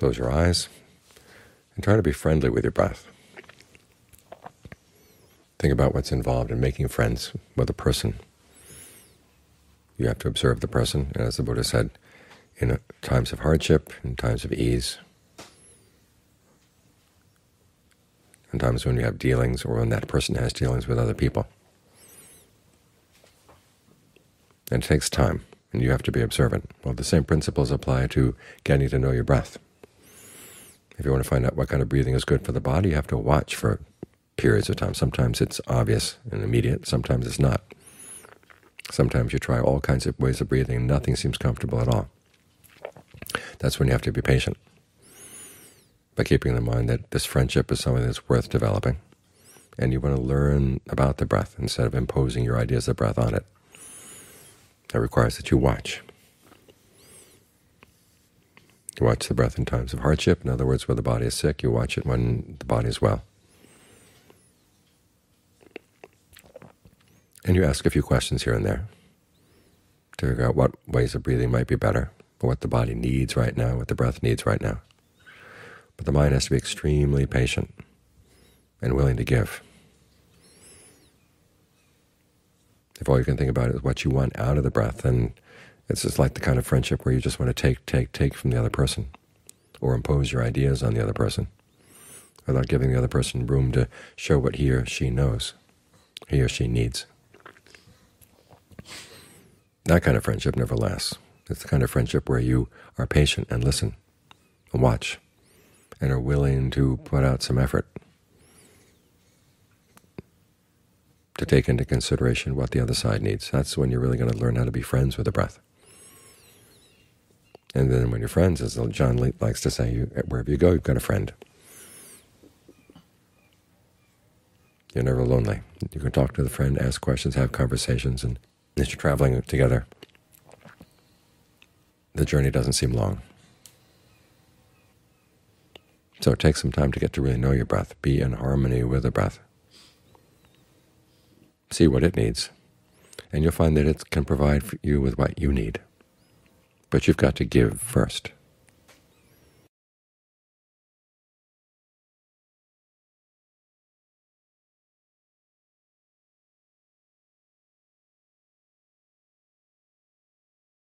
Close your eyes and try to be friendly with your breath. Think about what's involved in making friends with a person. You have to observe the person, as the Buddha said, in times of hardship, in times of ease, in times when you have dealings or when that person has dealings with other people. And it takes time, and you have to be observant. Well, the same principles apply to getting to know your breath. If you want to find out what kind of breathing is good for the body, you have to watch for periods of time. Sometimes it's obvious and immediate, sometimes it's not. Sometimes you try all kinds of ways of breathing and nothing seems comfortable at all. That's when you have to be patient, by keeping in mind that this friendship is something that's worth developing, and you want to learn about the breath instead of imposing your ideas of breath on it. That requires that you watch. You watch the breath in times of hardship. In other words, when the body is sick, you watch it when the body is well. And you ask a few questions here and there to figure out what ways of breathing might be better, what the body needs right now, what the breath needs right now. But the mind has to be extremely patient and willing to give. If all you can think about is what you want out of the breath, then it's just like the kind of friendship where you just want to take, take, take from the other person, or impose your ideas on the other person, without giving the other person room to show what he or she knows, he or she needs. That kind of friendship never lasts. It's the kind of friendship where you are patient and listen and watch and are willing to put out some effort to take into consideration what the other side needs. That's when you're really going to learn how to be friends with the breath. And then when you're friends, as John likes to say, you, wherever you go, you've got a friend. You're never lonely. You can talk to the friend, ask questions, have conversations, and as you're traveling together, the journey doesn't seem long. So it takes some time to get to really know your breath, be in harmony with the breath, see what it needs, and you'll find that it can provide you with what you need. But you've got to give first.